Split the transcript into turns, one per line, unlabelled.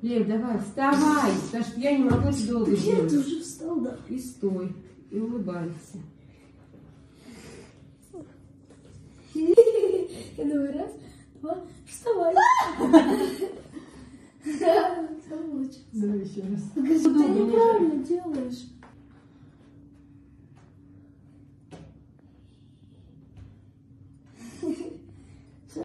Лев, давай, вставай, потому что я не могу это долго
Я
делать.
уже встал, да.
И стой, и улыбайся.
Я думаю, раз, два, вставай.
Давай еще раз.
Ты неправильно делаешь.